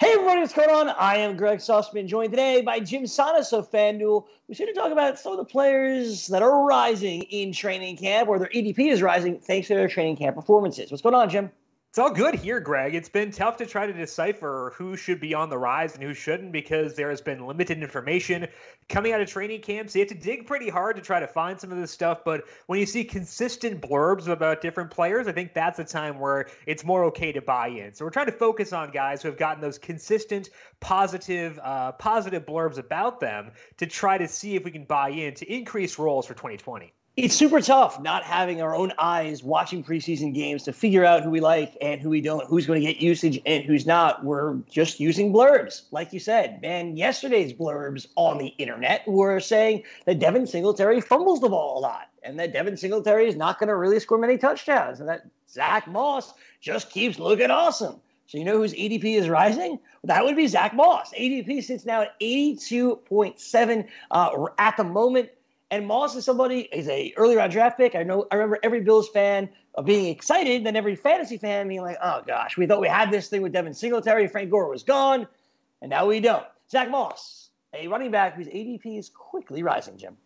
Hey everybody, what's going on? I am Gregg Sussman, joined today by Jim Sannes of FanDuel. We're here to talk about some of the players that are rising in training camp, or their ADP is rising thanks to their training camp performances. What's going on, Jim? It's all good here, Gregg. It's been tough to try to decipher who should be on the rise and who shouldn't because there has been limited information coming out of training camps. You have to dig pretty hard to try to find some of this stuff. But when you see consistent blurbs about different players, I think that's a time where it's more okay to buy in. So we're trying to focus on guys who have gotten those consistent, positive, uh, positive blurbs about them to try to see if we can buy in to increase roles for 2020 it's super tough not having our own eyes watching preseason games to figure out who we like and who we don't, who's going to get usage and who's not. We're just using blurbs, like you said. Man, yesterday's blurbs on the internet were saying that Devin Singletary fumbles the ball a lot and that Devin Singletary is not going to really score many touchdowns and that Zack Moss just keeps looking awesome. So you know whose ADP is rising? That would be Zack Moss. ADP sits now at 82.7 uh, at the moment. And Moss is somebody he's a early round draft pick. I know I remember every Bills fan uh, being excited, then every fantasy fan being like, "Oh gosh, we thought we had this thing with Devin Singletary. Frank Gore was gone, and now we don't." Zack Moss, a running back whose ADP is quickly rising. Jim.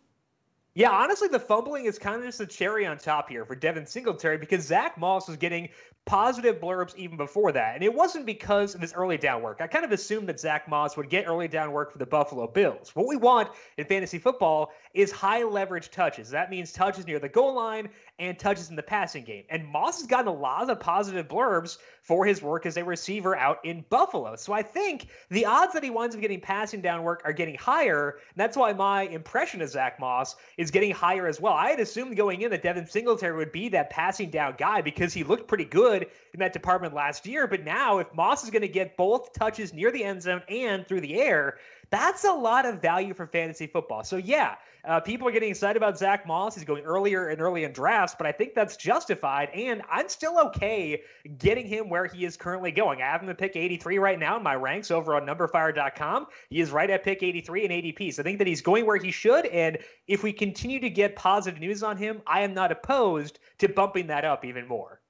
Yeah, honestly, the fumbling is kind of just a cherry on top here for Devin Singletary because Zack Moss was getting positive blurbs even before that. And it wasn't because of his early down work. I kind of assumed that Zack Moss would get early down work for the Buffalo Bills. What we want in fantasy football is high leverage touches. That means touches near the goal line and touches in the passing game. And Moss has gotten a lot of positive blurbs for his work as a receiver out in Buffalo. So I think the odds that he winds up getting passing down work are getting higher. And that's why my impression of Zack Moss is getting higher as well. I had assumed going in that Devin Singletary would be that passing down guy because he looked pretty good in that department last year. But now, if Moss is going to get both touches near the end zone and through the air, that's a lot of value for fantasy football. So, yeah, uh, people are getting excited about Zack Moss. He's going earlier and early in drafts, but I think that's justified. And I'm still okay getting him where he is currently going. I have him at pick 83 right now in my ranks over on numberfire.com. He is right at pick 83 in ADP. So I think that he's going where he should. And if we continue to get positive news on him, I am not opposed to bumping that up even more.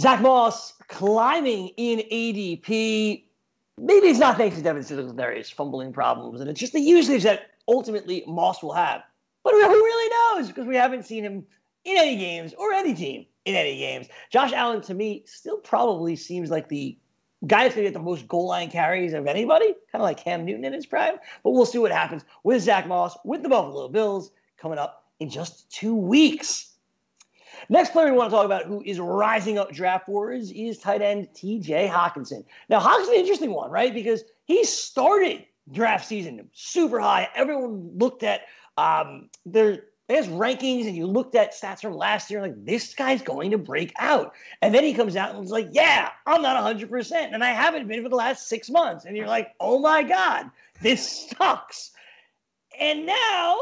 Zack Moss climbing in ADP. Maybe it's not thanks to Devin Singletary's fumbling problems, and it's just the usage that ultimately Moss will have. But who really knows? Because we haven't seen him in any games or any team in any games. Josh Allen, to me, still probably seems like the guy that's going to get the most goal line carries of anybody, kind of like Cam Newton in his prime. But we'll see what happens with Zack Moss, with the Buffalo Bills coming up in just two weeks. Next player we want to talk about who is rising up draft boards is tight end TJ Hockenson. Now, Hockenson's an interesting one, right? Because he started draft season super high. Everyone looked at um, their his rankings and you looked at stats from last year, like this guy's going to break out. And then he comes out and is like, Yeah, I'm not 100%. And I haven't been for the last six months. And you're like, Oh my God, this sucks. And now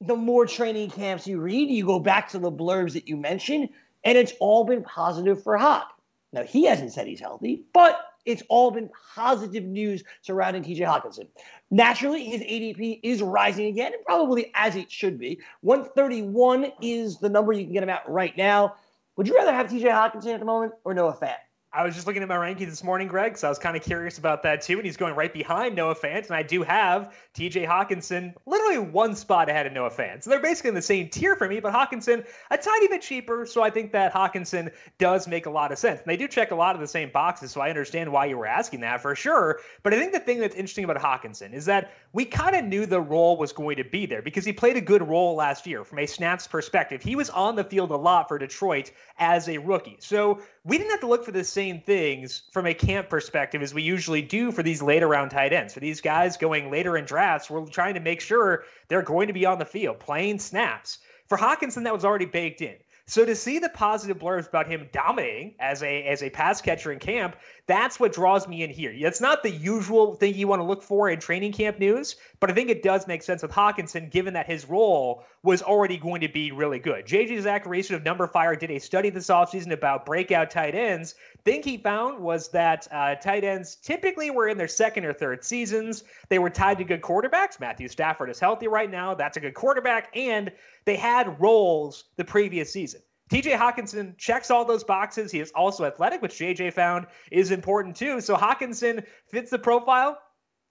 the more training camps you read, you go back to the blurbs that you mentioned, and it's all been positive for Hawk. Now, he hasn't said he's healthy, but it's all been positive news surrounding TJ Hockenson. Naturally, his ADP is rising again, and probably as it should be. 131 is the number you can get him at right now. Would you rather have TJ Hockenson at the moment or Noah Fant? I was just looking at my rankings this morning, Gregg, so I was kind of curious about that too. And he's going right behind Noah Fant, and I do have TJ Hockenson literally one spot ahead of Noah Fant. So they're basically in the same tier for me, but Hockenson a tiny bit cheaper. So I think that Hockenson does make a lot of sense. And they do check a lot of the same boxes, so I understand why you were asking that for sure. But I think the thing that's interesting about Hockenson is that we kind of knew the role was going to be there because he played a good role last year from a snaps perspective. He was on the field a lot for Detroit as a rookie. So we didn't have to look for the same things from a camp perspective as we usually do for these later round tight ends. For these guys going later in drafts, we're trying to make sure they're going to be on the field playing snaps. For Hockenson, that was already baked in. So to see the positive blurbs about him dominating as a as a pass catcher in camp, that's what draws me in here. It's not the usual thing you want to look for in training camp news, but I think it does make sense with Hockenson given that his role was already going to be really good. JJ Zachariason of numberFire did a study this offseason about breakout tight ends. Thing he found was that uh, tight ends typically were in their second or third seasons. They were tied to good quarterbacks. Matthew Stafford is healthy right now. That's a good quarterback. And they had roles the previous season. TJ Hockenson checks all those boxes. He is also athletic, which JJ found is important too. So Hockenson fits the profile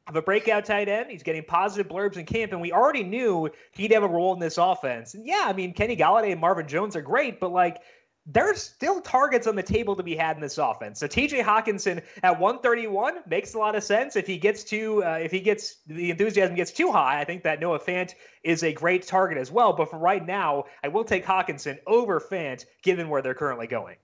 of a breakout tight end. He's getting positive blurbs in camp, and we already knew he'd have a role in this offense. And yeah, I mean, Kenny Golladay and Marvin Jones are great, but like there's still targets on the table to be had in this offense. So TJ Hockenson at 131 makes a lot of sense. If he gets too, uh, if he gets the enthusiasm gets too high, I think that Noah Fant is a great target as well. But for right now, I will take Hockenson over Fant, given where they're currently going.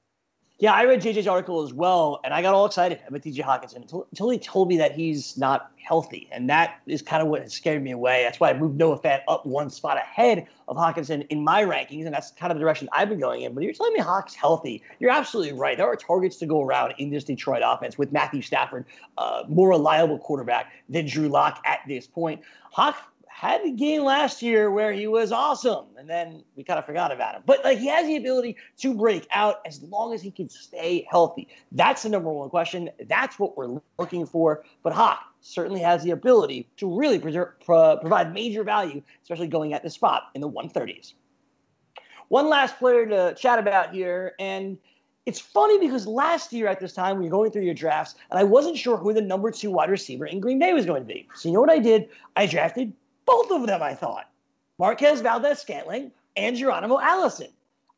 Yeah, I read JJ's article as well, and I got all excited about TJ Hockenson until, until, he told me that he's not healthy. And that is kind of what scared me away. That's why I moved Noah Fant up one spot ahead of Hockenson in my rankings, and that's kind of the direction I've been going in. But you're telling me Hawk's healthy. You're absolutely right. There are targets to go around in this Detroit offense with Matthew Stafford, uh, more reliable quarterback than Drew Lock at this point. Hawk had a game last year where he was awesome, and then we kind of forgot about him. But like he has the ability to break out as long as he can stay healthy. That's the number one question. That's what we're looking for. But Hawk certainly has the ability to really preserve, pro- provide major value, especially going at the spot in the 130s. One last player to chat about here, and it's funny because last year at this time, we were going through your drafts, and I wasn't sure who the number two wide receiver in Green Bay was going to be. So you know what I did? I drafted both of them, I thought. Marquez Valdes Scantling and Geronimo Allison.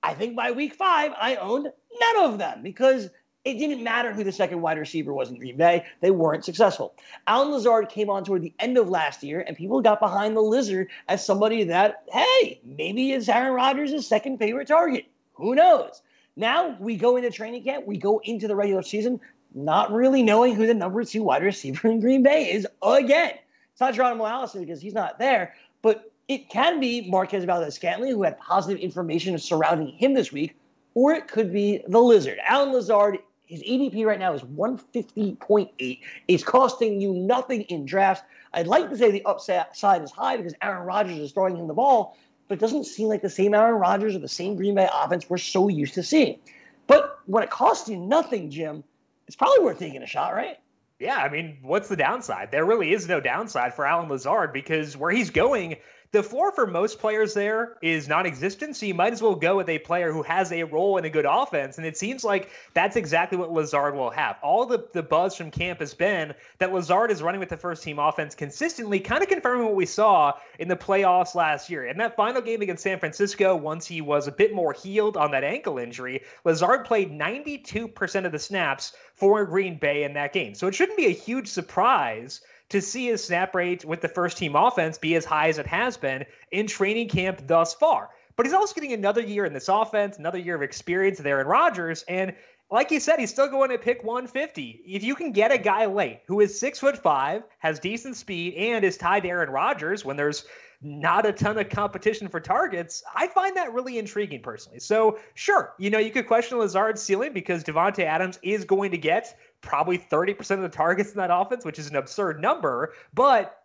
I think by week five, I owned none of them because it didn't matter who the second wide receiver was in Green Bay. They weren't successful. Allen Lazard came on toward the end of last year, and people got behind the Lizard as somebody that, hey, maybe is Aaron Rodgers' second favorite target. Who knows? Now we go into training camp, we go into the regular season, not really knowing who the number two wide receiver in Green Bay is again. It's not Geronimo Allison because he's not there, but it can be Marquez Valdes Scantling, who had positive information surrounding him this week, or it could be the Lizard. Allen Lazard, his ADP right now is 150.8. It's costing you nothing in drafts. I'd like to say the upside is high because Aaron Rodgers is throwing him the ball, but it doesn't seem like the same Aaron Rodgers or the same Green Bay offense we're so used to seeing. But when it costs you nothing, Jim, it's probably worth taking a shot, right? Yeah, I mean, what's the downside? There really is no downside for Allen Lazard because where he's going, the floor for most players there is non-existent. So you might as well go with a player who has a role in a good offense. And it seems like that's exactly what Lazard will have. All the, the buzz from camp has been that Lazard is running with the first team offense consistently, kind of confirming what we saw in the playoffs last year. In that final game against San Francisco, once he was a bit more healed on that ankle injury, Lazard played 92% of the snaps for Green Bay in that game. So it shouldn't be a huge surprise to see his snap rate with the first team offense be as high as it has been in training camp thus far. But he's also getting another year in this offense, another year of experience there in Rodgers. And like you said, he's still going to pick 150. If you can get a guy late who is six foot five, has decent speed, and is tied to Aaron Rodgers when there's not a ton of competition for targets, I find that really intriguing personally. So, sure, you know, you could question Lazard's ceiling because Davante Adams is going to get probably 30% of the targets in that offense, which is an absurd number. But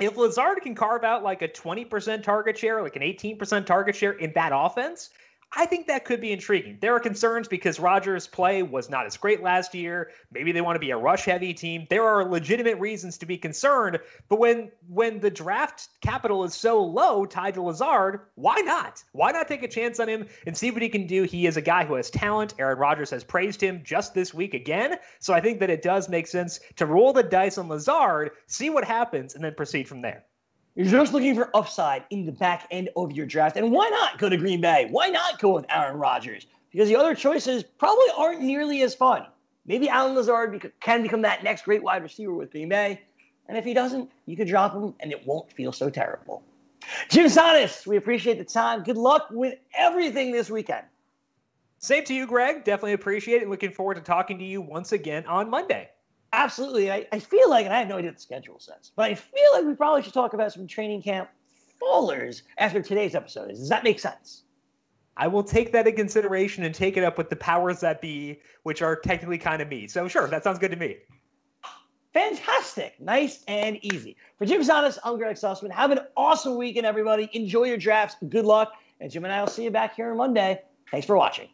if Lazard can carve out like a 20% target share, like an 18% target share in that offense, I think that could be intriguing. There are concerns because Rodgers' play was not as great last year. Maybe they want to be a rush heavy team. There are legitimate reasons to be concerned, but when when the draft capital is so low tied to Lazard, why not? Why not take a chance on him and see what he can do? He is a guy who has talent. Aaron Rodgers has praised him just this week again. So I think that it does make sense to roll the dice on Lazard, see what happens, and then proceed from there. You're just looking for upside in the back end of your draft. And why not go to Green Bay? Why not go with Aaron Rodgers? Because the other choices probably aren't nearly as fun. Maybe Allen Lazard can become that next great wide receiver with Green Bay. And if he doesn't, you could drop him and it won't feel so terrible. Jim Sannes, we appreciate the time. Good luck with everything this weekend. Same to you, Gregg. Definitely appreciate it. Looking forward to talking to you once again on Monday. Absolutely. I, I feel like, and I have no idea what the schedule says, but I feel like we probably should talk about some training camp fallers after today's episode. Does that make sense? I will take that in consideration and take it up with the powers that be, which are technically kind of me. So sure, that sounds good to me. Fantastic. Nice and easy. For Jim Sannes, I'm Gregg Sussman. Have an awesome weekend, everybody. Enjoy your drafts. Good luck. And Jim and I will see you back here on Monday. Thanks for watching.